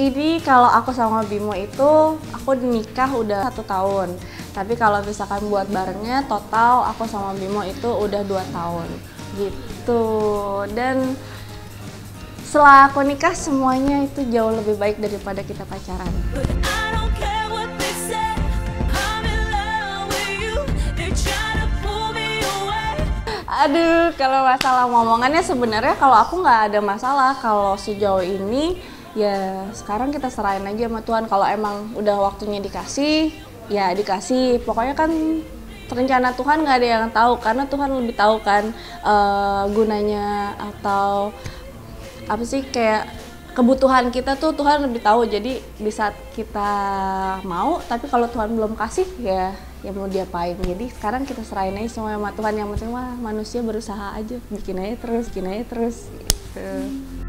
Ini kalau aku sama Bimo itu aku nikah udah satu tahun. Tapi kalau misalkan buat barengnya total aku sama Bimo itu udah dua tahun gitu. Dan setelah aku nikah semuanya itu jauh lebih baik daripada kita pacaran. Aduh, kalau masalah ngomongannya sebenarnya kalau aku nggak ada masalah. Kalau sejauh ini ya sekarang kita serahin aja sama Tuhan. Kalau emang udah waktunya dikasih, ya dikasih. Pokoknya kan rencana Tuhan nggak ada yang tahu karena Tuhan lebih tahu kan eh, gunanya atau apa sih kayak kebutuhan kita tuh Tuhan lebih tahu. Jadi di saat kita mau, tapi kalau Tuhan belum kasih ya ya mau diapain. Jadi sekarang kita serahin aja semua sama Tuhan. Yang penting mah manusia berusaha aja, bikin aja terus, bikin aja terus. Gitu. Try